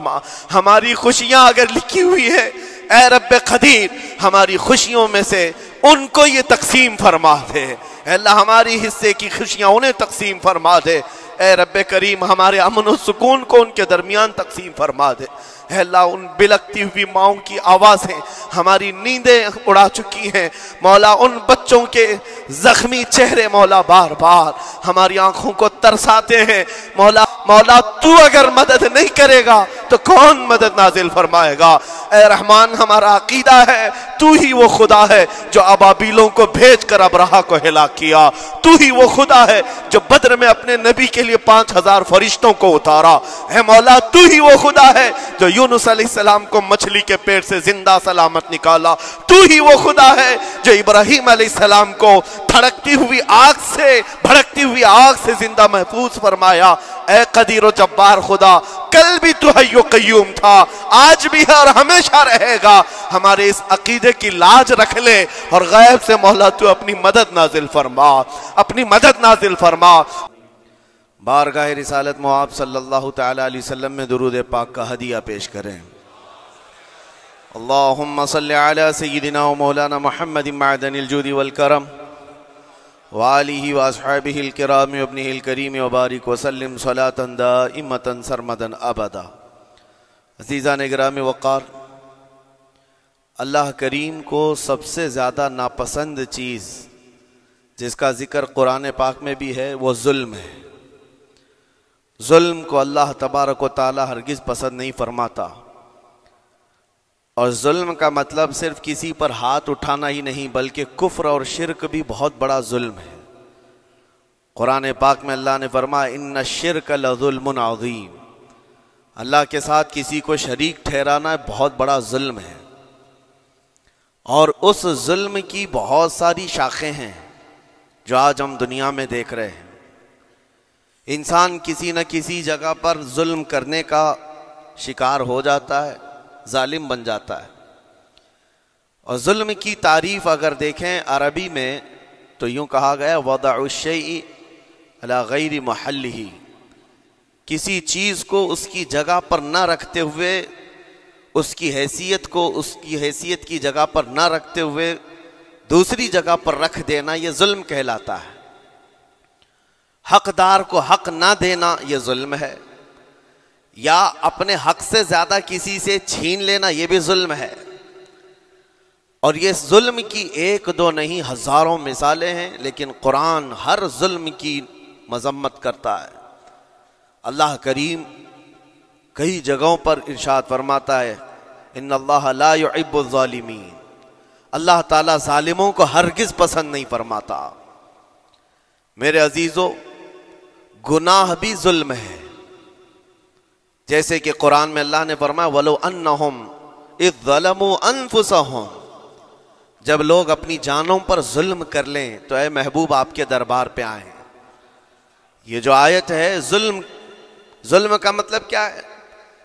हमारी खुशियाँ अगर लिखी हुई है ए रब खदीर, हमारी खुशियों में से उनको ये तकसीम फरमा दे। अल्लाह, हमारी हिस्से की खुशियाँ उन्हें तकसीम फरमा दे। ए रब करीम, हमारे अमन सुकून को उनके दरमियान तकसीम फरमा दे। अल्लाह, उन बिलकती हुई माओ की आवाज़ें, हमारी नींदें उड़ा चुकी हैं। मौला, उन बच्चों के जख्मी चेहरे मौला बार बार हमारी आँखों को तरसाते हैं। मौला मौला, तू अगर मदद नहीं करेगा तो कौन मदद नाजिल फरमाएगा? ए रहमान, हमारा अकीदा है, तू ही वो खुदा है जो अबाबीलों को भेज कर अबराहा को हिला किया। तू ही वो खुदा है जो बद्र में अपने नबी के लिए पाँच हज़ार फरिश्तों को उतारा। है मौला, तू ही वो खुदा है जो यूनुस सलाम को मछली के पेट से ज़िंदा सलामत निकाला। तू ही वो खुदा है जो इब्राहिम सलाम को धड़कती हुई आग से, भड़कती हुई आग से ज़िंदा महफूज फरमाया। ए कदीर जब्बार खुदा, कल भी तू हयो कयूम था, आज भी है और हमेशा रहेगा। हमारे इस अकीदे की लाज रख ले और गैब से मौला तू अपनी मदद नाजिल फरमा, अपनी मदद नाजिल फरमा। बारगाह रिसालत मुआब सल्लल्लाहु अलैहि वसल्लम में दरूद पाक का हदिया पेश करें। अला सय्यिदिना व मौलाना मुहम्मद मअदनिल जूदी वल करम वालिही वासहाबिहिल किराम अबनिहिल करीम वबारिक वसल्लम सलातन दाइमतन सरमदन अबदा। अजीज़ा निगराम वक़ार, अल्लाह करीम को सबसे ज़्यादा नापसंद चीज़, जिसका ज़िक्र कुरान पाक में भी है, वो जुल्म है। जुल्म को अल्लाह तबारक ताली हरगिज़ पसंद नहीं फरमाता। और जुल्म का मतलब सिर्फ़ किसी पर हाथ उठाना ही नहीं, बल्कि कुफ्र और शिरक भी बहुत बड़ा जुल्म है। कुरान पाक में अल्लाह ने फरमा इन शिरक लजुल्म अजीम। अल्लाह के साथ किसी को शरीक ठहराना बहुत बड़ा जुल्म है। और उस जुल्म की बहुत सारी शाखें हैं जो आज हम दुनिया में देख रहे हैं। इंसान किसी न किसी जगह पर जुल्म करने का शिकार हो जाता है, जालिम बन जाता है। और जुल्म की तारीफ़ अगर देखें अरबी में तो यूँ कहा गया वदाशई अला गैर महल ही किसी चीज़ को उसकी जगह पर ना रखते हुए, उसकी हैसियत को, उसकी हैसियत की जगह पर ना रखते हुए दूसरी जगह पर रख देना यह जुल्म कहलाता है। हकदार को हक ना देना यह जुल्म है। या अपने हक से ज़्यादा किसी से छीन लेना यह भी जुल्म है। और ये जुल्म की एक दो नहीं, हज़ारों मिसालें हैं, लेकिन कुरान हर जुल्म की मजम्मत करता है। अल्लाह करीम कई जगहों पर इर्शाद फरमाता है इन अल्लाहबुलमीन अल्लाह ताला जालिमों को हरगिज पसंद नहीं फरमाता। मेरे अजीज़ों, गुनाह भी जुल्म है। जैसे कि कुरान में अल्लाह ने फरमाया, वलो अन्नहुम इज़्ज़लमु अनफुसहुम। जब लोग अपनी जानों पर जुल्म कर लें तो ए महबूब आपके दरबार पे आए ये जो आयत है, जुल्म जुल्म का मतलब क्या है?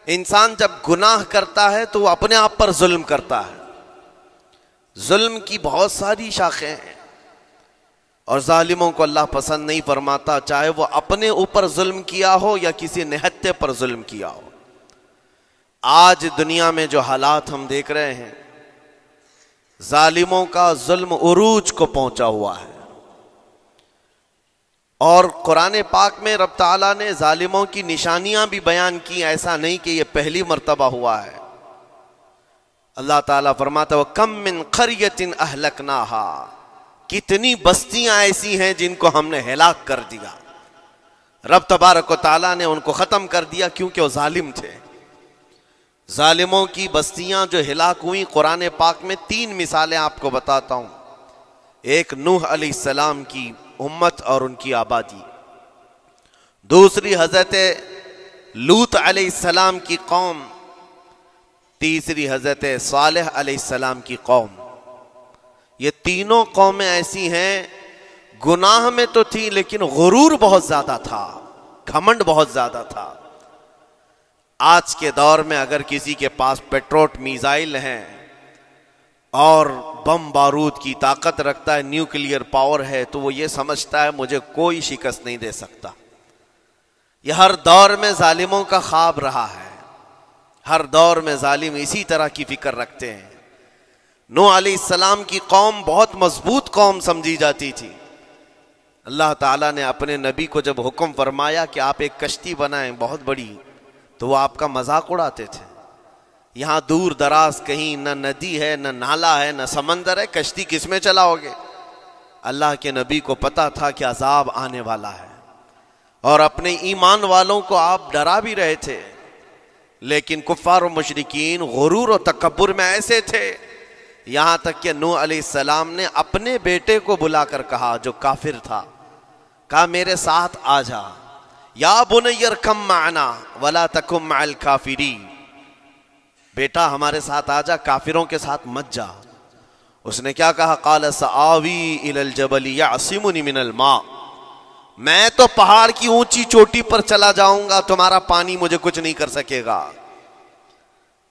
इंसान जब गुनाह करता है तो वो अपने आप पर जुल्म करता है। जुल्म की बहुत सारी शाखें हैं। और जालिमों को अल्लाह पसंद नहीं फरमाता, चाहे वो अपने ऊपर जुल्म किया हो या किसी निहत्ते पर जुल्म किया हो। आज दुनिया में जो हालात हम देख रहे हैं, जालिमों का जुल्म उरूज को पहुँचा हुआ है। और कुरान पाक में रब ताला ने जालिमों की निशानियाँ भी बयान की, ऐसा नहीं कि यह पहली मरतबा हुआ है। अल्लाह ताला फरमाता वह कम मिन खरियतिन अहलक नाहा कितनी बस्तियाँ ऐसी हैं जिनको हमने हिलाक कर दिया। रब तबारक ताला ने उनको ख़त्म कर दिया क्योंकि वो जालिम थे। जालिमों की बस्तियाँ जो हिलाक हुई, कुरान पाक में तीन मिसालें आपको बताता हूँ। एक नूह सलाम की उम्मत और उनकी आबादी। दूसरी हज़रत लूत सलाम की कौम, तीसरी हज़रत सालह सलाम की कौम। ये तीनों कौमें ऐसी हैं, गुनाह में तो थी, लेकिन गुरूर बहुत ज़्यादा था, घमंड बहुत ज़्यादा था। आज के दौर में अगर किसी के पास पेट्रोट मिसाइल हैं और बम बारूद की ताकत रखता है, न्यूक्लियर पावर है तो वो ये समझता है, मुझे कोई शिकस्त नहीं दे सकता। यह हर दौर में जालिमों का ख्वाब रहा है। हर दौर में जालिम इसी तरह की फ़िक्र रखते हैं। नो सलाम की कौम बहुत मज़बूत कौम समझी जाती थी। अल्लाह ताला ने अपने नबी को जब हुक्म फरमाया कि आप एक कश्ती बनाएँ बहुत बड़ी तो वो आपका मज़ाक उड़ाते थे। यहाँ दूर दराज कहीं न नदी है, न नाला है, न समंदर है, कश्ती किसमें चलाओगे? अल्लाह के नबी को पता था कि अजाब आने वाला है। और अपने ईमान वालों को आप डरा भी रहे थे। लेकिन कुफ़ार मशरकिन गुरूर और तकबर में ऐसे थे। यहाँ तक कि नू सलाम ने अपने बेटे को बुलाकर कहा, जो काफिर था। कहा, मेरे साथ आ जा। या बुनैयर कम माना, वला तकुम काफिरी बेटा हमारे साथ आ जा काफिरों के साथ मत जा। उसने क्या कहा? काल, सआवी इलल जबली मिनल मा। मैं तो पहाड़ की ऊँची चोटी पर चला जाऊँगा, तुम्हारा पानी मुझे कुछ नहीं कर सकेगा।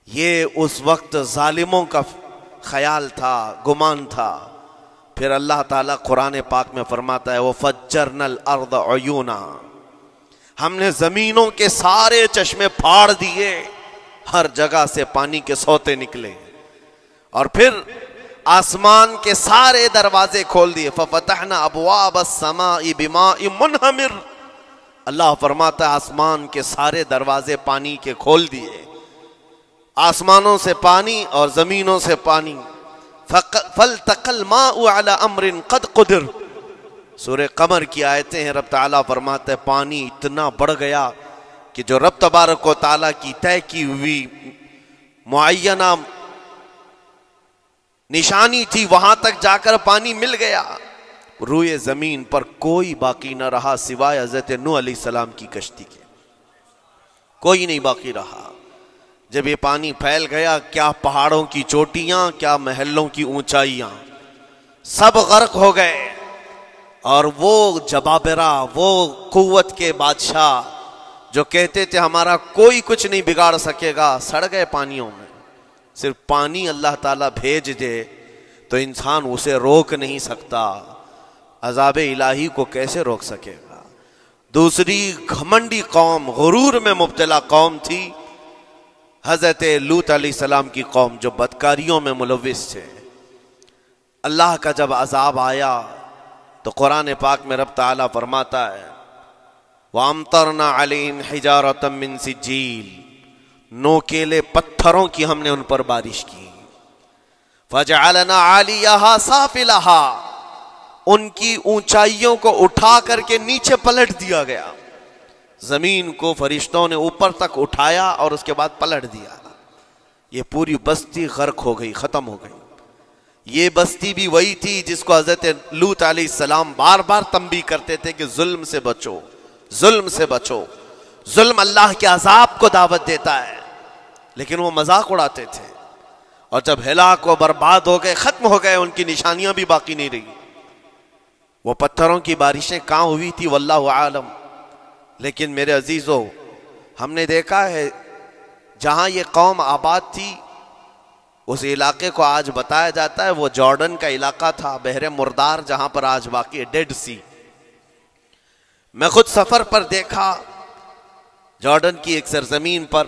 ये उस वक्त जालिमों का ख्याल था, गुमान था। फिर अल्लाह ताला कुरान पाक में फरमाता है, वो फज्जरनल अर्द अयूना हमने जमीनों के सारे चश्मे फाड़ दिए। हर जगह से पानी के सोते निकले। और फिर आसमान के सारे दरवाजे खोल दिए। फतहना अबवा समा बिमा मुनहमिर। अल्लाह फरमाता आसमान के सारे दरवाजे पानी के खोल दिए। आसमानों से पानी और जमीनों से पानी। फल तकल मा अमरिन कद कुदर। सूर्य कमर की आयतें हैं, रब ताला फरमाते पानी इतना बढ़ गया कि जो रब तबारक ताला की तय की हुई मुआयना निशानी थी, वहाँ तक जाकर पानी मिल गया। रूए ज़मीन पर कोई बाकी ना रहा सिवाय हज़रत नू सलाम की कश्ती के। कोई नहीं बाकी रहा। जब ये पानी फैल गया, क्या पहाड़ों की चोटियाँ, क्या महलों की ऊंचाइयाँ, सब गर्क हो गए। और वो जबाबरा, वो कुवत के बादशाह जो कहते थे, हमारा कोई कुछ नहीं बिगाड़ सकेगा सड़ गए पानियों में। सिर्फ़ पानी अल्लाह ताला भेज दे तो इंसान उसे रोक नहीं सकता। अजाब इलाही को कैसे रोक सकेगा? दूसरी घमंडी कौम, गुरूर में मुबतला कौम थी। हज़रत लूत सलाम की कौम, जो बदकारियों में मुलविस थे। अल्लाह का जब अजाब आया तो कुरान पाक में रब ताला फरमाता है वामतरना अलीम हिजारतमिन सिजील नोकेले पत्थरों की हमने उन पर बारिश की। फजालना आलिया उनकी ऊंचाइयों को उठा करके नीचे पलट दिया गया। ज़मीन को फरिश्तों ने ऊपर तक उठाया और उसके बाद पलट दिया। ये पूरी बस्ती गर्क हो गई, खत्म हो गई। ये बस्ती भी वही थी जिसको हज़रत लूत सलाम बार बार तंबी करते थे कि जुल्म से बचो। जुल्म से बचो। जुल्म अल्लाह के अजाब को दावत देता है। लेकिन वो मज़ाक उड़ाते थे। और जब हिलाक व बर्बाद हो गए, खत्म हो गए, उनकी निशानियाँ भी बाकी नहीं रही। वो पत्थरों की बारिशें कहाँ हुई थी, वल्लाह आलम। लेकिन मेरे अजीजों, हमने देखा है, जहाँ ये कौम आबाद थी, उस इलाके को आज बताया जाता है, वो जॉर्डन का इलाका था, बहरे मुर्दार, जहाँ पर आज बाकी है, डेड सी। मैं खुद सफ़र पर देखा, जॉर्डन की एक सरजमीन पर।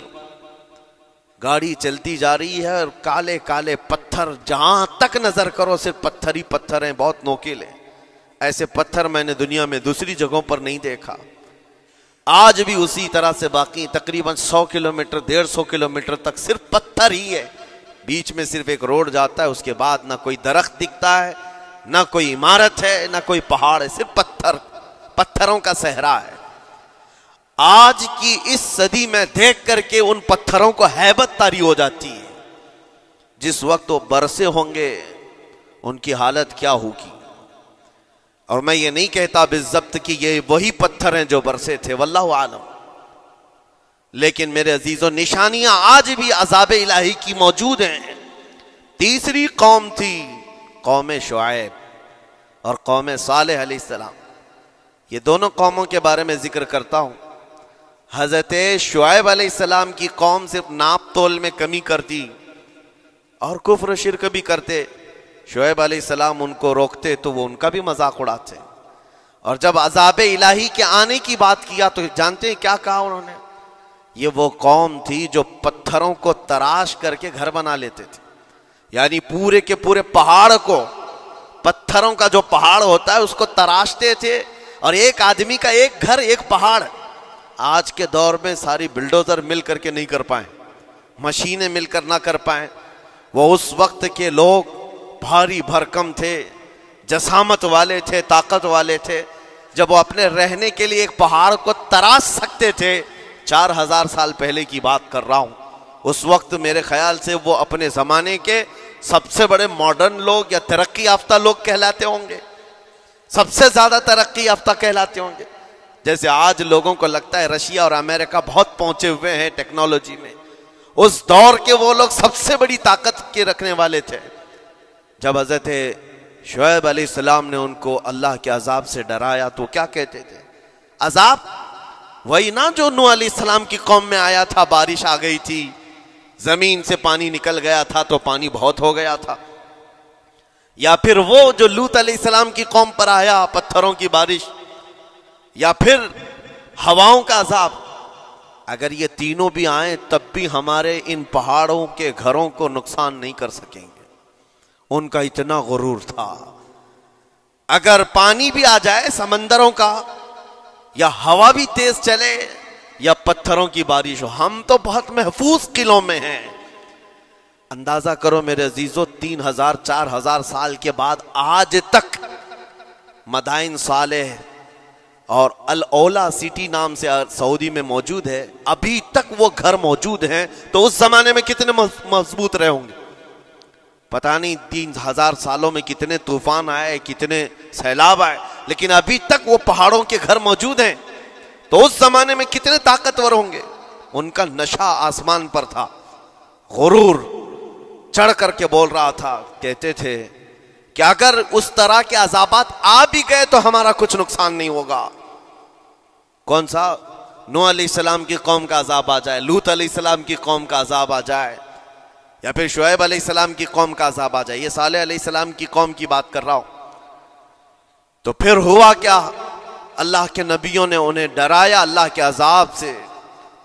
गाड़ी चलती जा रही है और काले काले पत्थर, जहाँ तक नज़र करो, सिर्फ़ पत्थर ही पत्थर हैं, बहुत नोकेले। ऐसे पत्थर मैंने दुनिया में दूसरी जगहों पर नहीं देखा। आज भी उसी तरह से बाकी तकरीबन 100 किलोमीटर, डेढ़ सौ किलोमीटर तक सिर्फ़ पत्थर ही है। बीच में सिर्फ़ एक रोड जाता है, उसके बाद ना कोई दरख्त दिखता है, ना कोई इमारत है, ना कोई पहाड़ है, सिर्फ़ पत्थर। पत्थरों का सहरा है। आज की इस सदी में देख करके उन पत्थरों को हैबत तारी हो जाती है। जिस वक्त वो बरसे होंगे, उनकी हालत क्या होगी? और मैं ये नहीं कहता बेजब्त कि ये वही पत्थर हैं जो बरसे थे, वल्लाह आलम। लेकिन मेरे अजीजों, निशानियाँ आज भी अजाब इलाही की मौजूद हैं। तीसरी कौम थी, कौम शुआब और कौम साल सलाम ये दोनों कौमों के बारे में ज़िक्र करता हूँ। हज़रत शुआब सलाम की कौम सिर्फ़ नाप तोल में कमी करती और कुफ्र शिरक भी करते। शुएब सलाम उनको रोकते तो वो उनका भी मज़ाक उड़ाते। और जब अजाब इलाही के आने की बात किया तो जानते हैं क्या कहा उन्होंने? ये वो कौम थी जो पत्थरों को तराश करके घर बना लेते थे। यानी पूरे के पूरे पहाड़ को, पत्थरों का जो पहाड़ होता है उसको तराशते थे। और एक आदमी का एक घर, एक पहाड़। आज के दौर में सारी बिल्डोजर मिल करके नहीं कर पाए। मशीनें मिलकर ना कर पाए। वो उस वक्त के लोग भारी भरकम थे, जसामत वाले थे, ताकत वाले थे। जब वो अपने रहने के लिए एक पहाड़ को तराश सकते थे, चार हज़ार साल पहले की बात कर रहा हूँ। उस वक्त मेरे ख्याल से वो अपने जमाने के सबसे बड़े मॉडर्न लोग या तरक्की याफ्ता लोग कहलाते होंगे। सबसे ज़्यादा तरक्की याफ्ता कहलाते होंगे। जैसे आज लोगों को लगता है रशिया और अमेरिका बहुत पहुँचे हुए हैं टेक्नोलॉजी में। उस दौर के वो लोग सबसे बड़ी ताकत के रखने वाले थे। जब हज़रत शुएब सलाम ने उनको अल्लाह के अजाब से डराया तो क्या कहते थे? अजाब? वही ना जो नू सलाम की कौम में आया था, बारिश आ गई थी, ज़मीन से पानी निकल गया था तो पानी बहुत हो गया था। या फिर वो जो लूत सलाम की कौम पर आया, पत्थरों की बारिश, या फिर हवाओं का अजाब, अगर ये तीनों भी आए, तब भी हमारे इन पहाड़ों के घरों को नुकसान नहीं कर सकेंगे। उनका इतना गुरूर था। अगर पानी भी आ जाए समंदरों का, या हवा भी तेज चले, या पत्थरों की बारिश हो, हम तो बहुत महफूज किलों में हैं। अंदाज़ा करो मेरे अजीजों, तीन हज़ार, चार हज़ार साल के बाद आज तक मदाइन साले और अल ओला सिटी नाम से सऊदी में मौजूद है। अभी तक वो घर मौजूद हैं तो उस जमाने में कितने मज़बूत रहे होंगे? पता नहीं, तीन हज़ार सालों में कितने तूफ़ान आए, कितने सैलाब आए, लेकिन अभी तक वो पहाड़ों के घर मौजूद हैं। तो उस जमाने में कितने ताकतवर होंगे? उनका नशा आसमान पर था। गुरूर। चढ़ करके बोल रहा था, कहते थे, कि अगर उस तरह के अजाबात आ भी गए तो हमारा कुछ नुकसान नहीं होगा। कौन सा? नो सलाम की कौम का अजाब आ जाए, लूत सलाम की कौम का अजाब आ जाए, या फिर शुएब सलाम की कौम का अजाब आ जाए। ये साले सलाम की कौम की बात कर रहा हूँ। तो फिर हुआ क्या? अल्लाह के नबियों ने उन्हें डराया, अल्लाह के अजाब से,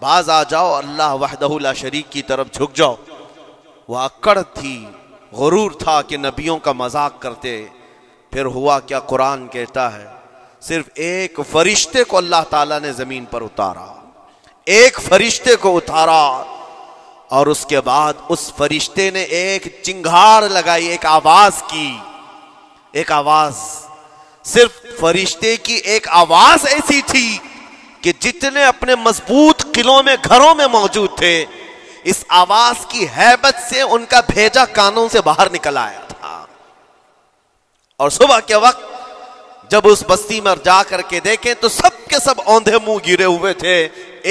बाज आ जाओ, अल्लाह वहदहुल्ला शरीक की तरफ़ झुक जाओ। वह अकड़ थी, गुरूर था कि नबियों का मज़ाक करते। फिर हुआ क्या कुरान कहता है, सिर्फ़ एक फरिश्ते को अल्लाह ताला ने ज़मीन पर उतारा। एक फरिश्ते को उतारा और उसके बाद उस फरिश्ते ने एक चिंगार लगाई, एक आवाज़ की। एक आवाज़, सिर्फ़ फरिश्ते की एक आवाज़ ऐसी थी कि जितने अपने मज़बूत किलों में, घरों में मौजूद थे इस आवाज़ की हैबत से उनका भेजा कानों से बाहर निकल आया था। और सुबह के वक्त, जब उस बस्ती में जा करके देखें तो सब के सब औंधे मुँह गिरे हुए थे।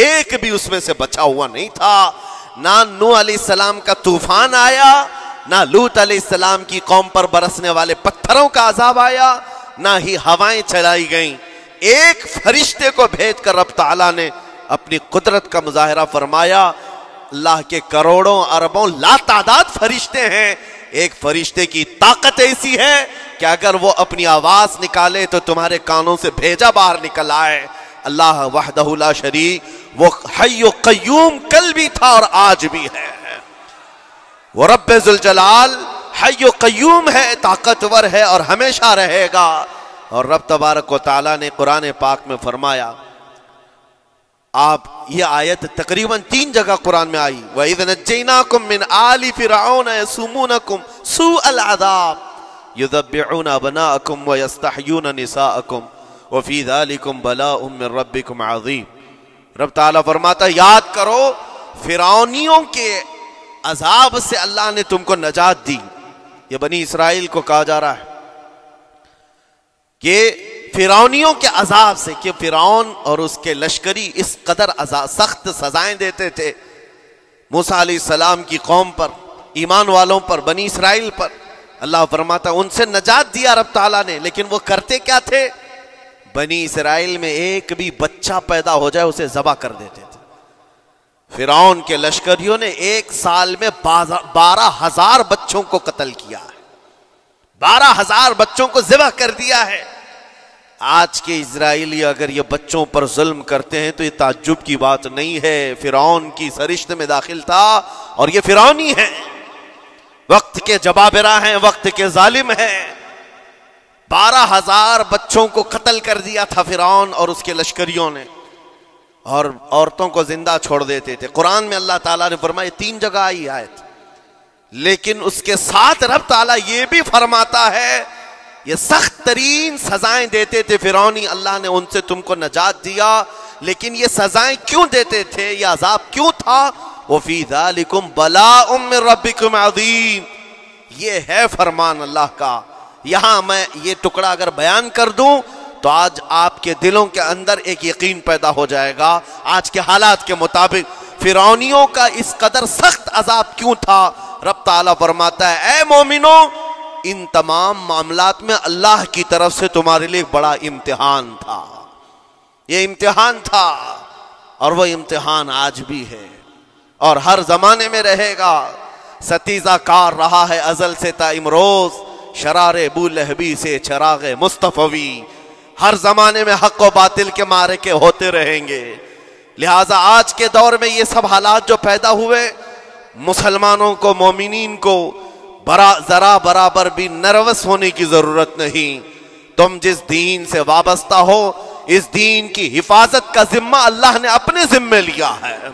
एक भी उसमें से बचा हुआ नहीं था। ना नू सलाम का तूफ़ान आया, ना लूत सलाम की कौम पर बरसने वाले पत्थरों का अजाब आया, ना ही हवाएँ चलाई गईं। एक फरिश्ते को भेज कर रब ताला ने अपनी कुदरत का मुजाहरा फरमाया अल्लाह के करोड़ों अरबों लातादाद फरिश्ते हैं। एक फरिश्ते की ताकत ऐसी है कि अगर वो अपनी आवाज़ निकाले तो तुम्हारे कानों से भेजा बाहर निकल आए। अल्लाह वहदहुल्ला शरीक, वो हयो कयूम कल भी था और आज भी है। वो जलाल हयो कयूम है, ताकतवर है और हमेशा रहेगा। और रब तबारक ताला ने कुरान पाक में फरमाया आप, ये आयत तकरीबन तीन जगह कुरान में आई। वही मिन आली फिरौन यसुमुनकुम सू अल अदाब युदब्बिउन अबनाअकुम व यस्तहयून निसाअकुम। व फ़ी जालिकुम बलाउम मिन रब्बिकुम अजीम। रब ताला फरमाता, याद करो फिरौनियों के अजाब से अल्लाह ने तुमको नजात दी। ये बनी इसराइल को कहा जा रहा है कि फिरौनियों के अजाब से कि फिरौन और उसके लश्करी इस कदर सख्त सजाएँ देते थे। मूसा सलाम की कौम पर, ईमान वालों पर, बनी इसराइल पर। अल्लाह फरमाता, उनसे नजात दिया रब ताला ने, लेकिन वो करते क्या थे? बनी इसराइल में एक भी बच्चा पैदा हो जाए, उसे जबा कर देते थे। फिर के लश्करियों ने एक साल में बारह हज़ार बच्चों को कत्ल किया है। बारह हज़ार बच्चों को जिबा कर दिया है। आज के इसराइली अगर ये बच्चों पर जुल्म करते हैं तो ये ताज्जुब की बात नहीं है। फिरौन की सरिश्त में दाखिल था और ये फिरौनी है। वक्त के जवाबरा हैं, वक्त के जालिम हैं। बारह हज़ार बच्चों को कत्ल कर दिया था फिरौन और उसके लश्करियों ने। और औरतों को ज़िंदा छोड़ देते थे। कुरान में अल्लाह ताला ने फरमाया तीन जगह आई आयत। लेकिन उसके साथ रब ताला ये भी फरमाता है ये सख्त तरीन सजाएँ देते थे फिरौनी, अल्लाह ने उनसे तुमको नजात दिया, लेकिन ये सजाएँ क्यों देते थे, ये अजाब क्यों था? वो फीदालिकुम बला उम ये है फरमान अल्लाह का। यहाँ मैं ये टुकड़ा अगर बयान कर दूँ तो आज आपके दिलों के अंदर एक यकीन पैदा हो जाएगा। आज के हालात के मुताबिक फिरौनियों का इस कदर सख्त अजाब क्यों था? रब ताला फरमाता है, ए मोमिनो इन तमाम मामलात में अल्लाह की तरफ़ से तुम्हारे लिए बड़ा इम्तिहान था। ये इम्तिहान था और वह इम्तिहान आज भी है। और हर जमाने में रहेगा। सतीजा कार रहा है अजल से ता इमरोज, शरारे बुलहबी से चराग मुस्तफ़वी। हर जमाने में हक व बातिल के मारे के होते रहेंगे। लिहाजा आज के दौर में ये सब हालात जो पैदा हुए, मुसलमानों को मोमिन को बरा, जरा बराबर भी नर्वस होने की ज़रूरत नहीं। तुम जिस दीन से वाबस्ता हो, इस दीन की हिफाजत का जिम्मा अल्लाह ने अपने जिम्मे लिया है।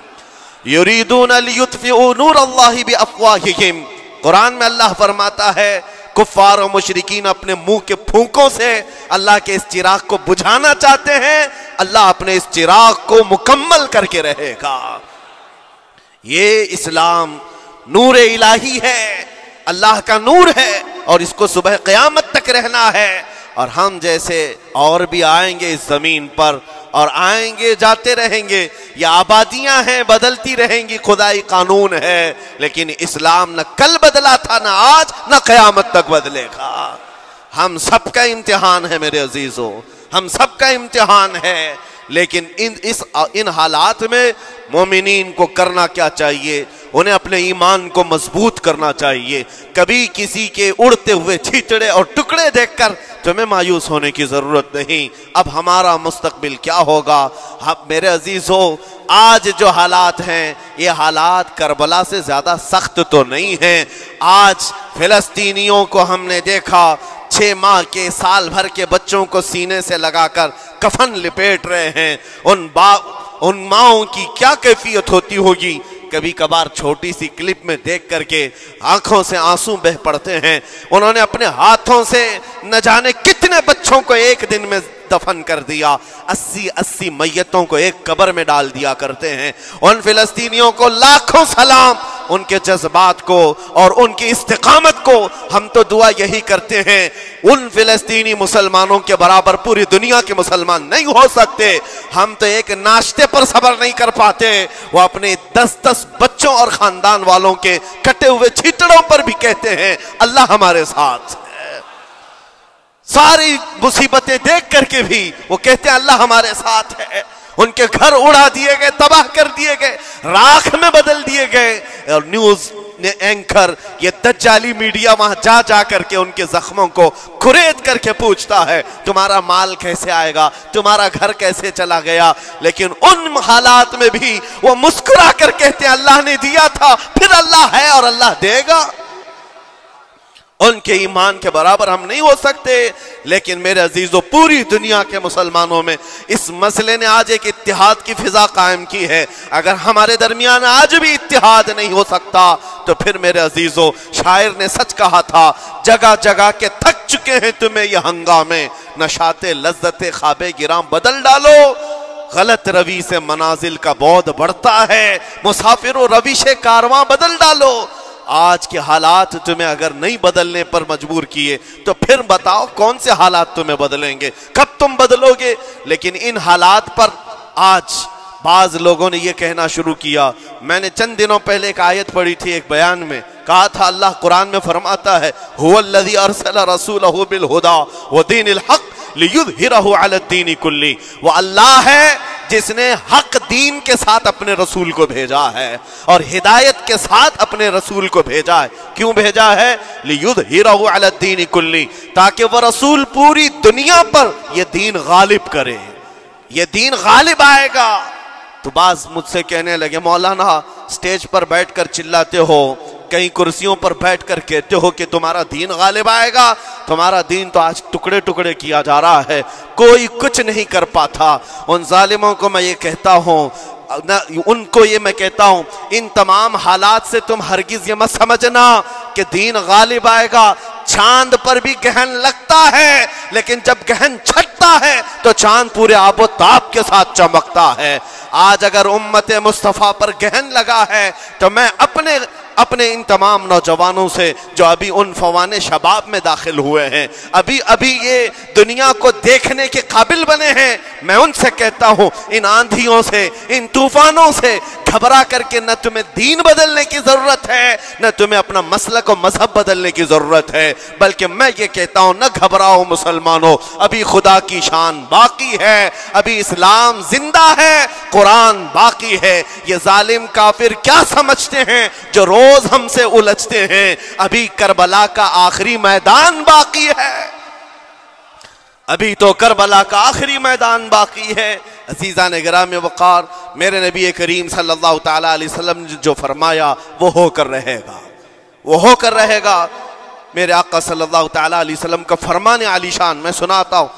युरीदून नूर अल्लाह भी अफवाहिम कुरान में अल्लाह फरमाता है कुफार और मुशरकिन अपने मुँह के फूकों से अल्लाह के इस चिराग को बुझाना चाहते हैं। अल्लाह अपने इस चिराग को मुकम्मल करके रहेगा। ये इस्लाम नूर इलाही है। अल्लाह का नूर है और इसको सुबह क़यामत तक रहना है। और हम जैसे और भी आएँगे इस ज़मीन पर और आएँगे, जाते रहेंगे, ये आबादियाँ हैं, बदलती रहेंगी, खुदाई कानून है, लेकिन इस्लाम न कल बदला था ना आज, न कयामत तक बदलेगा। हम सबका इम्तिहान है मेरे अजीजों, हम सबका इम्तिहान है। लेकिन इन, इस, इन हालात में मोमिनीन को करना क्या चाहिए? उन्हें अपने ईमान को मज़बूत करना चाहिए। कभी किसी के उड़ते हुए छीचड़े और टुकड़े देखकर तुम्हें मायूस होने की ज़रूरत नहीं। अब हमारा मुस्तकबिल क्या होगा? हम, मेरे अज़ीज़ हो आज जो हालात हैं, ये हालात करबला से ज़्यादा सख्त तो नहीं हैं। आज फिलस्तीनियों को हमने देखा छह माह के, साल भर के बच्चों को सीने से लगाकर कफन लिपेट रहे हैं। उन बा, उन माओ की क्या कैफियत होती होगी? कभी कभार छोटी सी क्लिप में देख करके आँखों से आँसू बह पड़ते हैं। उन्होंने अपने हाथों से न जाने कितने बच्चों को एक दिन में दफन कर दिया। अस्सी अस्सी मैयतों को एक कबर में डाल दिया करते हैं। उन फिलस्तीनियों को लाखों सलाम उनके जज्बात को और उनकी इस्तकामत को हम तो दुआ यही करते हैं, उन फिलस्तीनी मुसलमानों के बराबर पूरी दुनिया के मुसलमान नहीं हो सकते। हम तो एक नाश्ते पर सबर नहीं कर पाते। वो अपने दस दस बच्चों और खानदान वालों के कटे हुए छिटड़ों पर भी कहते हैं, अल्लाह हमारे साथ सारी मुसीबतें देख करके भी वो कहते हैं, अल्लाह हमारे साथ है। उनके घर उड़ा दिए गए, तबाह कर दिए गए, राख में बदल दिए गए। और न्यूज़ ने, एंकर, ये दज्जाली मीडिया वहाँ जा जा करके उनके जख्मों को खुरेद करके पूछता है, तुम्हारा माल कैसे आएगा? तुम्हारा घर कैसे चला गया? लेकिन उन हालात में भी वो मुस्कुरा कर कहते अल्लाह ने दिया था, फिर अल्लाह है और अल्लाह देगा। उनके ईमान के बराबर हम नहीं हो सकते। लेकिन मेरे अजीजों, पूरी दुनिया के मुसलमानों में इस मसले ने आज एक इतिहाद की फिजा कायम की है। अगर हमारे दरमियान आज भी इतिहाद नहीं हो सकता तो फिर मेरे अजीजों, शायर ने सच कहा था, जगह जगह के थक चुके हैं तुम्हें यह हंगामे। नशाते, लज्जते, खाबे, गिराम बदल डालो। गलत रवि से मनाजिल का बौद्ध बढ़ता है। मुसाफिर, रवि से कारवां बदल डालो। आज के हालात तुम्हें अगर नहीं बदलने पर मजबूर किए तो फिर बताओ कौन से हालात तुम्हें बदलेंगे? कब तुम बदलोगे? लेकिन इन हालात पर आज बाज लोगों ने यह कहना शुरू किया। मैंने चंद दिनों पहले एक आयत पढ़ी थी एक बयान में। कहा था, अल्लाह कुरान में फरमाता है हुदा हक कुल्ली। वो अल्लाह है जिसने हक दीन के साथ अपने रसूल को भेजा है और हिदायत के साथ अपने रसूल को भेजा है। क्यों भेजा है? युद्ध कुल्ली, ताकि वह रसूल पूरी दुनिया पर यह दीन गालिब करे। ये दीन गालिब आएगा। तो बाज मुझसे कहने लगे, मौलाना, स्टेज पर बैठकर चिल्लाते हो कई कुर्सियों पर बैठ कर कहते हो कि तुम्हारा दीन गालिब आएगा। तुम्हारा दीन तो आज टुकड़े टुकड़े किया जा रहा है। कोई कुछ नहीं कर पाता। उन जालिमों को मैं ये कहता हूँ उनको ये मैं कहता हूँ, इन तमाम हालात से तुम हरगिज ये मत समझना कि दीन गालिब आएगा। चाँद पर भी गहन लगता है, लेकिन जब गहन छटता है तो चाँद पूरे आबो ताप के साथ चमकता है। आज अगर उम्मत मुस्तफ़ा पर गहन लगा है तो मैं अपने अपने इन तमाम नौजवानों से जो अभी उन फवान शबाब में दाखिल हुए हैं, अभी अभी ये दुनिया को देखने के काबिल बने हैं, मैं उनसे कहता हूँ, इन आंधियों से, इन तूफानों से घबरा करके न तुम्हें दीन बदलने की ज़रूरत है, न तुम्हें अपना मसल को मज़हब बदलने की ज़रूरत है, बल्कि मैं ये कहता हूँ, न घबराओ मुसलमानों, अभी खुदा की शान बाकी है, अभी इस्लाम ज़िंदा है, कुरान बाकी है, ये जालिम काफिर क्या समझते हैं, जो रोज रोज हमसे उलझते हैं। अभी करबला का आखिरी मैदान बाकी है। अभी तो करबला का आखिरी मैदान बाकी है। अजीज़ा ने ग्राम वक़ार, मेरे नबी करीम सल्लल्लाहु अलैहि वसल्लम ने जो फरमाया, वो होकर रहेगा। वो होकर रहेगा। मेरे आका सल्लल्लाहु अलैहि वसल्लम का फरमान आलिशान मैं सुनाता हूँ।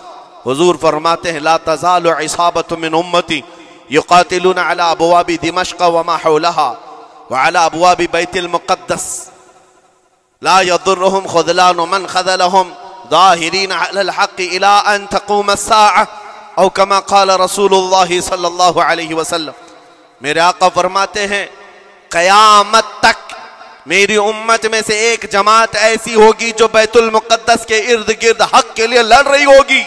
हुजूर फरमाते हैं, ला तजाल इसाबत मिन उम्मती, युकातिलून अला अबवाबी दिमश्क वमा हौलहा। वाला अबुआ भी बैतुलमक़दस ला यदुर्रहुम खुदलान मन खदलहुम ज़ाहिरीन अलल हक़ इला अन तक़ूम अस्साअ औ कमा क़ाल रसूलुल्लाह सल्लल्लाहु अलैहि वसल्लम मेरे आका फरमाते हैं, क़यामत तक मेरी उम्मत में से एक जमात ऐसी होगी जो बैतुल मुकद्दस के इर्द गिर्द हक के लिए लड़ रही होगी।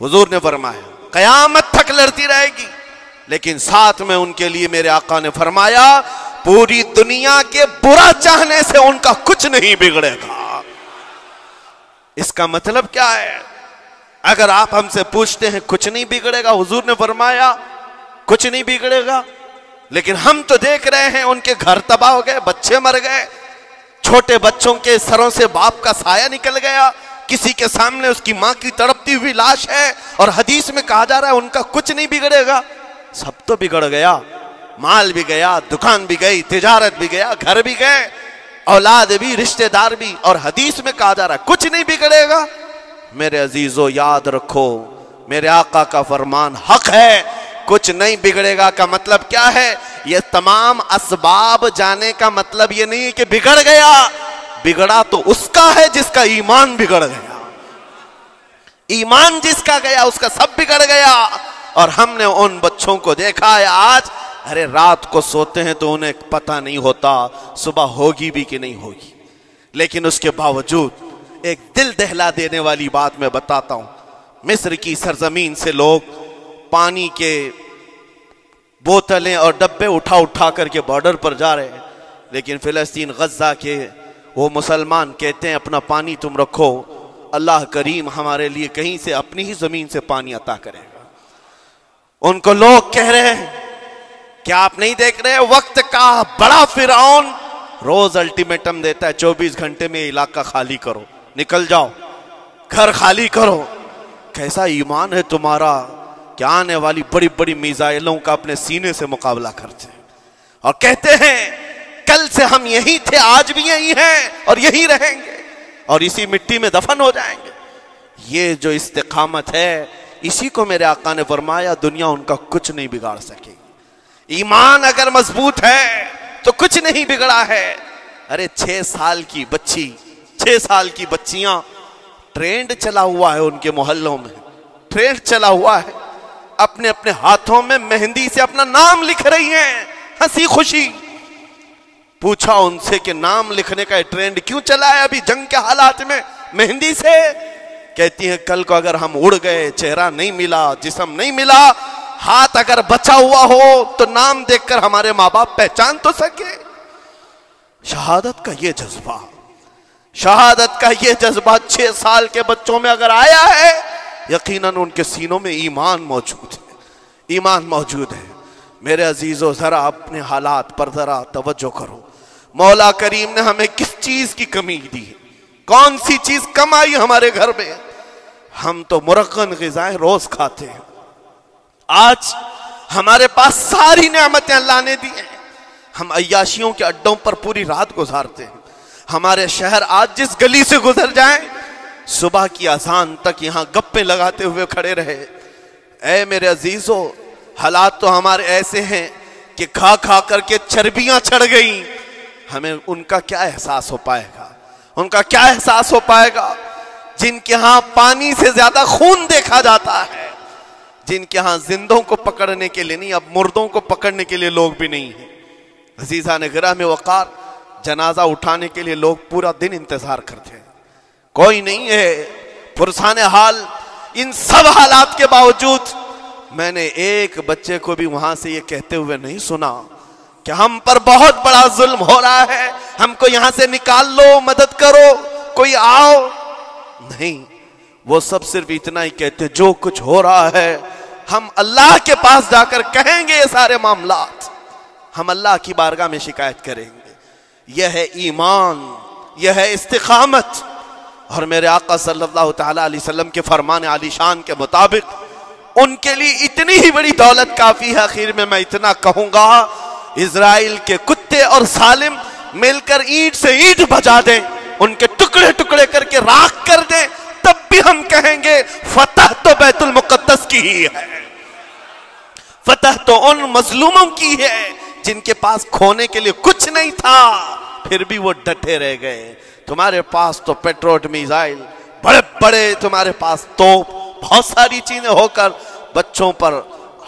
हुजूर ने फरमाया, कयामत तक लड़ती रहेगी। लेकिन साथ में उनके लिए मेरे आका ने फरमाया, पूरी दुनिया के बुरा चाहने से उनका कुछ नहीं बिगड़ेगा। इसका मतलब क्या है? अगर आप हमसे पूछते हैं, कुछ नहीं बिगड़ेगा, हुजूर ने फरमाया, कुछ नहीं बिगड़ेगा। लेकिन हम तो देख रहे हैं, उनके घर तबाह हो गए, बच्चे मर गए। छोटे बच्चों के सरों से बाप का साया निकल गया। किसी के सामने उसकी माँ की तड़पती हुई लाश है और हदीस में कहा जा रहा है, उनका कुछ नहीं बिगड़ेगा। सब तो बिगड़ गया, माल भी गया, दुकान भी गई, तिजारत भी गया, घर भी गए, औलाद भी, रिश्तेदार भी, और हदीस में कहा जा रहा है, कुछ नहीं बिगड़ेगा। मेरे अजीजों, याद रखो, मेरे आका का फरमान हक है, कुछ नहीं बिगड़ेगा का मतलब क्या है? ये तमाम असबाब जाने का मतलब ये नहीं है कि बिगड़ गया, बिगड़ा तो उसका है जिसका ईमान बिगड़ गया। ईमान जिसका गया, उसका सब बिगड़ गया। और हमने उन बच्चों को देखा है आज। अरे, रात को सोते हैं तो उन्हें पता नहीं होता सुबह होगी भी कि नहीं होगी। लेकिन उसके बावजूद एक दिल दहला देने वाली बात मैं बताता हूँ। मिस्र की सरजमीन से लोग पानी के बोतलें और डब्बे उठा उठा करके बॉर्डर पर जा रहे हैं। लेकिन फिलिस्तीन गज़ा के वो मुसलमान कहते हैं, अपना पानी तुम रखो। अल्लाह करीम हमारे लिए कहीं से अपनी ही ज़मीन से पानी अता करेगा उनको लोग कह रहे हैं, क्या आप नहीं देख रहे वक्त का बड़ा फिरौन रोज अल्टीमेटम देता है 24 घंटे में इलाका खाली करो, निकल जाओ, घर खाली करो। कैसा ईमान है तुम्हारा? क्या आने वाली बड़ी बड़ी मिजाइलों का अपने सीने से मुकाबला करते और कहते हैं, कल से हम यही थे, आज भी यही हैं और यही रहेंगे और इसी मिट्टी में दफन हो जाएँगे। ये जो इस्तेकामत है इसी को मेरे आका ने फरमाया, दुनिया उनका कुछ नहीं बिगाड़ सकेगी। ईमान अगर मज़बूत है तो कुछ नहीं बिगड़ा है। अरे, छह साल की बच्ची, छह साल की बच्चियाँ, ट्रेंड चला हुआ है उनके मोहल्लों में। ट्रेंड चला हुआ है। अपने अपने हाथों में मेहंदी से अपना नाम लिख रही हैं, हँसी खुशी। पूछा उनसे कि नाम लिखने का ट्रेंड क्यों चला है अभी जंग के हालात में? मेहंदी से? कहती हैं, कल को अगर हम उड़ गए, चेहरा नहीं मिला, जिसम नहीं मिला, हाथ अगर बचा हुआ हो तो नाम देखकर हमारे माँ बाप पहचान तो सके। शहादत का ये जज्बा, शहादत का ये जज्बा छह साल के बच्चों में अगर आया है, यकीनन उनके सीनों में ईमान मौजूद है। ईमान मौजूद है। मेरे अजीजों, ज़रा अपने हालात पर ज़रा तवज्जो करो। मौला करीम ने हमें किस चीज़ की कमी दी कौन सी चीज़ कम आई हमारे घर में? हम तो मुरक्न गजाएँ रोज़ खाते हैं। आज हमारे पास सारी नियामतें अल्लाह ने दी हैं। हम अयाशियों के अड्डों पर पूरी रात गुजारते हैं। हमारे शहर आज जिस गली से गुजर जाए, सुबह की आसान तक यहाँ गप्पे लगाते हुए खड़े रहे। ऐ मेरे अजीजों, हालात तो हमारे ऐसे हैं कि खा खा करके चर्बियाँ चढ़ गई। हमें उनका क्या एहसास हो पाएगा? उनका क्या एहसास हो पाएगा? जिनके यहाँ पानी से ज़्यादा खून देखा जाता है, जिनके यहाँ जिंदों को पकड़ने के लिए नहीं, अब मुर्दों को पकड़ने के लिए लोग भी नहीं है। अजीजा ने गिरा में वकार, जनाजा उठाने के लिए लोग पूरा दिन इंतज़ार करते हैं। कोई नहीं है, पुरसान हाल, इन सब हालात के बावजूद मैंने एक बच्चे को भी वहाँ से ये कहते हुए नहीं सुना। कि हम पर बहुत बड़ा जुल्म हो रहा है। हमको यहाँ से निकाल लो, मदद करो, कोई आओ। नहीं, वो सब सिर्फ़ इतना ही कहते, जो कुछ हो रहा है, हम अल्लाह के पास जाकर कहेंगे ये सारे मामला हम अल्लाह की बारगाह में शिकायत करेंगे। यह है ईमान, यह है इस्तिकामत। और मेरे आका सल्लल्लाहु अलैहि के फरमान आलिशान के मुताबिक, उनके लिए इतनी ही बड़ी दौलत काफ़ी है, आखिर में मैं इतना कहूँगा इसराइल के कुत्ते और सालिम मिलकर ईट से ईट बजा दें, उनके टुकड़े टुकड़े करके राख कर दें, तब भी हम कहेंगे, फतह तो बैतुल मुकद्दस की ही है। फतह तो उन मजलूमों की है, जिनके पास खोने के लिए कुछ नहीं था, फिर भी वो डटे रह गए। तुम्हारे पास तो पेट्रोल मिसाइल बड़े बड़े, तुम्हारे पास तोप, बहुत सारी चीज़ें होकर बच्चों पर,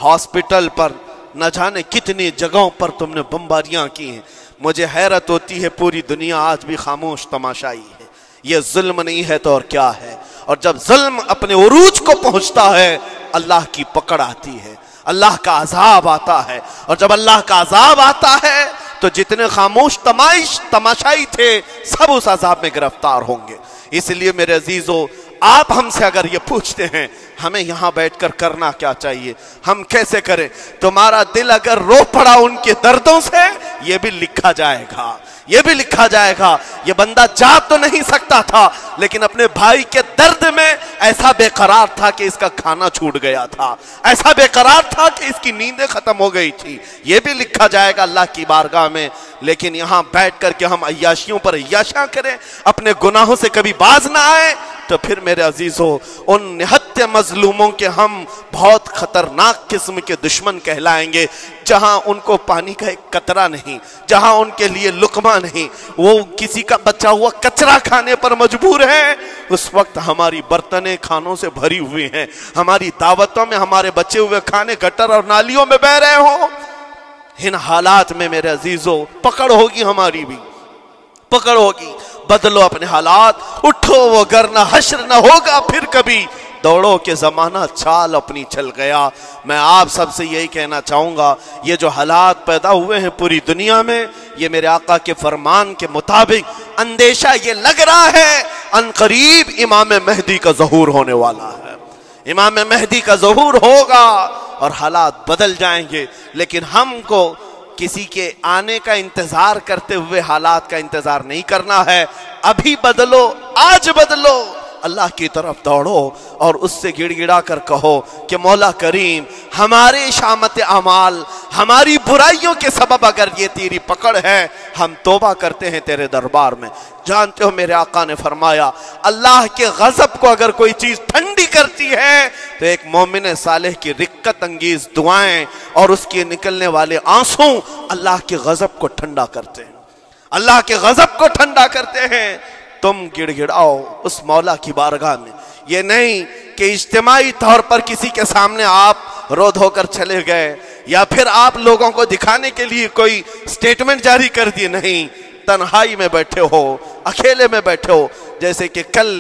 हॉस्पिटल पर न जाने कितनी जगहों पर तुमने बम्बारियाँ की हैं। मुझे हैरत होती है, पूरी दुनिया आज भी खामोश, तमाशाई है। ये जुल्म नहीं है तो और क्या है? और जब जुल्म अपने उरूज को पहुँचता है, अल्लाह की पकड़ आती है। अल्लाह का अजाब आता है। और जब अल्लाह का अजाब आता है तो जितने खामोश, तमाइश, तमाशाई थे, सब उस अजाब में गिरफ़्तार होंगे। इसलिए मेरे अजीजों आप हमसे अगर ये पूछते हैं, हमें यहाँ बैठकर करना क्या चाहिए? हम कैसे करें? तुम्हारा दिल अगर रो पड़ा उनके दर्दों से, ये भी लिखा जाएगा। ये भी लिखा जाएगा, ये बंदा जा तो नहीं सकता था, लेकिन अपने भाई के दर्द में ऐसा बेकरार था कि इसका खाना छूट गया था। ऐसा बेकरार था कि इसकी नींदें खत्म हो गई थी। ये भी लिखा जाएगा अल्लाह की बारगाह में। लेकिन यहाँ बैठ करके हम अयाशियों पर अयाशा करें, अपने गुनाहों से कभी बाज ना आए तो फिर मेरे अज़ीज़ हो उन निहत्य मजलूमों के हम बहुत खतरनाक किस्म के दुश्मन कहलाएँगे। जहाँ उनको पानी का एक कतरा नहीं, जहाँ उनके लिए लुकमा नहीं, वो किसी का बचा हुआ कचरा खाने पर मजबूर है। उस वक्त हमारी बर्तने खानों से भरी हुई हैं, हमारी दावतों में हमारे बचे हुए खाने गटर और नालियों में बह रहे हो। इन हालात में मेरे अजीजों, पकड़ होगी हमारी भी, पकड़ होगी। बदलो अपने हालात, उठो वो करना हश्र, न होगा फिर कभी। दौड़ो के जमाना चाल अपनी चल गया। मैं आप सबसे यही कहना चाहूँगा, ये जो हालात पैदा हुए हैं पूरी दुनिया में, ये मेरे आका के फरमान के मुताबिक अंदेशा ये लग रहा है, अन करीब इमाम मेहदी का जहूर होने वाला है। इमाम मेहदी का जहूर होगा और हालात बदल जाएँगे, लेकिन हमको किसी के आने का इंतज़ार करते हुए हालात का इंतज़ार नहीं करना है। अभी बदलो, आज बदलो। अल्लाह की तरफ़ दौड़ो और उससे गिड़गिड़ा कर कहो कि, मौला करीम, हमारे शामत अमाल, हमारी बुराइयों के सबब अगर ये तेरी पकड़ है, हम तोबा करते हैं तेरे दरबार में। जानते हो मेरे आका ने फरमाया, अल्लाह के गजब को अगर कोई चीज़ ठंडी करती है तो एक मोमिन सालेह की रिक्कत अंगेज दुआएँ और उसके निकलने वाले आँसू अल्लाह के गजब को ठंडा करते हैं। अल्लाह के गजब को ठंडा करते हैं। तुम गिड़गिड़ाओ उस मौला की बारगाह में। ये नहीं कि इज्तमाही तौर पर किसी के सामने आप रो धोकर चले गए, या फिर आप लोगों को दिखाने के लिए कोई स्टेटमेंट जारी कर दिए। नहीं, तन्हाई में बैठे हो, अकेले में बैठे हो, जैसे कि कल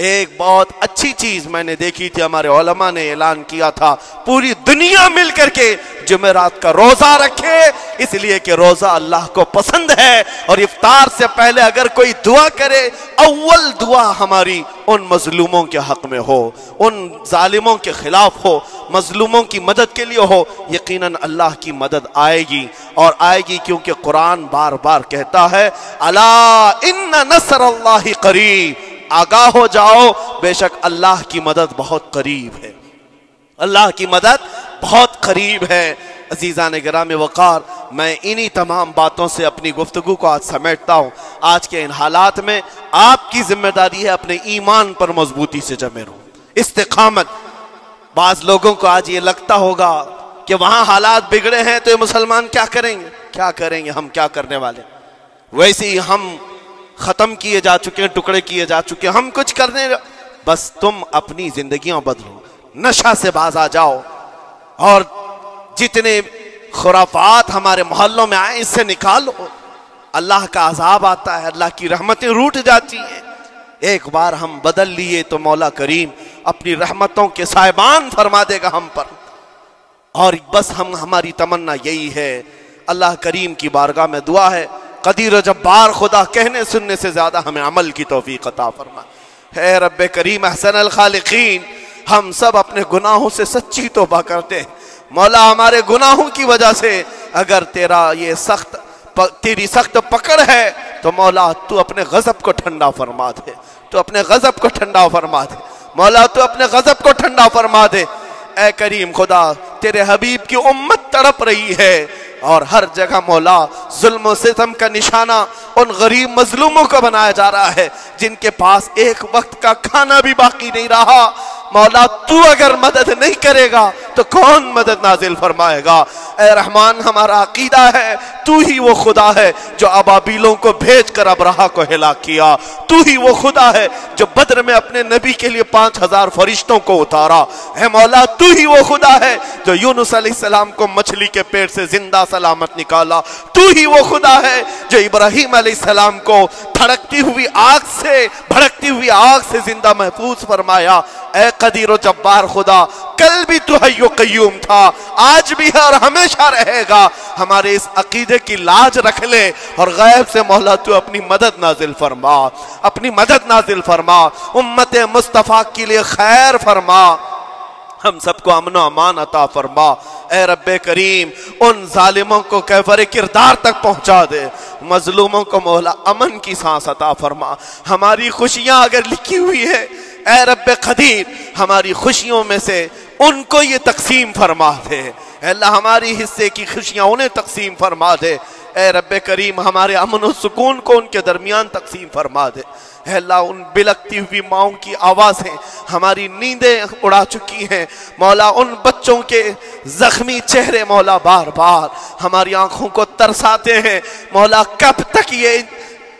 एक बहुत अच्छी चीज़ मैंने देखी थी, हमारे ओलमा ने ऐलान किया था, पूरी दुनिया मिल करके जुमेरात का रोजा रखे, इसलिए कि रोजा अल्लाह को पसंद है, और इफ्तार से पहले अगर कोई दुआ करे, अव्वल दुआ हमारी उन मजलूमों के हक में हो, उन जालिमों के खिलाफ हो, मजलूमों की मदद के लिए हो, यकीनन अल्लाह की मदद आएगी, और आएगी क्योंकि कुरान बार बार कहता है, अला इन नसर अल्लाह करीब आगाह हो जाओ, बेशक अल्लाह की मदद बहुत करीब है। अल्लाह की मदद बहुत करीब है। अजीज़ा ने ग्राम वक़ार, मैं इन्हीं तमाम बातों से अपनी गुफ्तु को आज समेटता हूँ। आज के इन हालात में आपकी ज़िम्मेदारी है अपने ईमान पर मजबूती से जमे रहो। इस्तकामत, बाज लोगों को आज ये लगता होगा कि वहाँ हालात बिगड़े हैं तो ये मुसलमान क्या करेंगे? क्या करेंगे? हम क्या करने वाले वैसे ही हम खत्म किए जा चुके हैं, टुकड़े किए जा चुके हैं। हम कुछ करने बस तुम अपनी जिंदगियाँ बदलो। नशा से बाज आ जाओ। और जितने खुराफात हमारे मोहल्लों में आए, इससे निकालो। अल्लाह का अजाब आता है, अल्लाह की रहमतें रूट जाती हैं। एक बार हम बदल लिए तो मौला करीम अपनी रहमतों के साहिबान फरमा देगा हम पर। और बस हम, हमारी तमन्ना यही है। अल्लाह करीम की बारगाह में दुआ है। कदीर जब्बार खुदा कहने सुनने से ज़्यादा हमें अमल की तोफ़ी अता फरमा। है रब करीम हसन अल खालिकीन, हम सब अपने गुनाहों से सच्ची तोबा करते हैं। मौला हमारे गुनाहों की वजह से अगर तेरा ये सख्त तेरी सख्त पकड़ है तो मौला तू अपने गजब को ठंडा फरमा दे। तो अपने गजब को ठंडा फरमा दे। मौला तू अपने गजब को ठंडा फरमा दे। ए करीम खुदा, तेरे हबीब की उम्मत तड़प रही है। और हर जगह मौला जुल्म सितम का निशाना उन गरीब मजलूमों को बनाया जा रहा है, जिनके पास एक वक्त का खाना भी बाकी नहीं रहा। मौला तू अगर मदद नहीं करेगा तो कौन मदद नाजिल फरमाएगा? ए रहमान, हमारा अकीदा है, तू ही वो खुदा है जो अबाबीलों को भेज कर अबराहा को हिला किया। तू ही वो खुदा है जो बद्र में अपने नबी के लिए पाँच हज़ार फरिश्तों को उतारा। है मौला, तू ही वो खुदा है जो यूनुस सलाम को मछली के पेट से ज़िंदा सलामत निकाला। तू ही वो खुदा है जो इब्राहिम सलाम को भड़कती हुई आग से, भड़कती हुई आग से ज़िंदा महफूज फरमाया, ए कदीर जब्बार खुदा, कल भी तू हयो कयूम था, आज भी है और हमेशा रहेगा। हमारे इस अकीदे की लाज रख ले और गैब से मौला तू अपनी मदद नाजिल फरमा, अपनी मदद नाजिल फरमा, उम्मत मुस्तफ़ा के लिए खैर फरमा। हम सबको अमन अमान अता फरमा। ए रब करीम, उन जालिमों को कैफर किरदार तक पहुँचा दे। मजलूमों को मोहला अमन की सांस अता फरमा। हमारी खुशियाँ अगर लिखी हुई है, ए रब खदीर, हमारी खुशियों में से उनको ये तकसीम फरमा दे। अल्लाह, हमारी हिस्से की खुशियाँ उन्हें तकसीम फरमा दे। ए रब करीम, हमारे अमन सुकून को उनके दरमियान तकसीम फरमा दे। अल्लाह उन बिलकती हुई माओ की आवाज़ें हमारी नींदें उड़ा चुकी हैं। मौला, उन बच्चों के जख्मी चेहरे मौला बार बार हमारी आँखों को तरसाते हैं। मौला, कब तक ये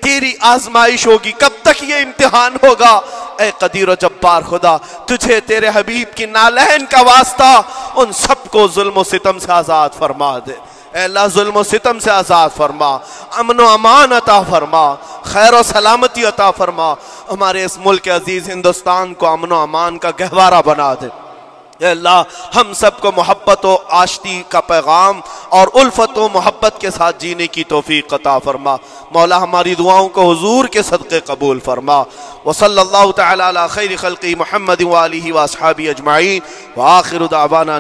तेरी आजमाइश होगी? कब तक ये इम्तिहान होगा? ए कदीर जब्बार खुदा, तुझे, तेरे हबीब की नालहन का वास्ता उन सबको जुल्म सितम से आज़ाद फरमा दे। अल्लाह जुल्म सितम से आज़ाद फरमा, अमन अमान अता फरमा, खैर सलामती अता फरमा। हमारे इस मुल्क अज़ीज़ हिंदुस्तान को अमन अमान का गहवारा बना दे। अल्लाह, हम सबको मोहब्बत व आश्ती का पैगाम और उल्फत व मोहब्बत के साथ जीने की तोफ़ी कता फरमा। मौला, हमारी दुआओं को हजूर के सदक़े कबूल फरमा। वसल्ला खैर खल्क़ी महमद वाली वसहाबी अजमाइन। व आखिर दावाना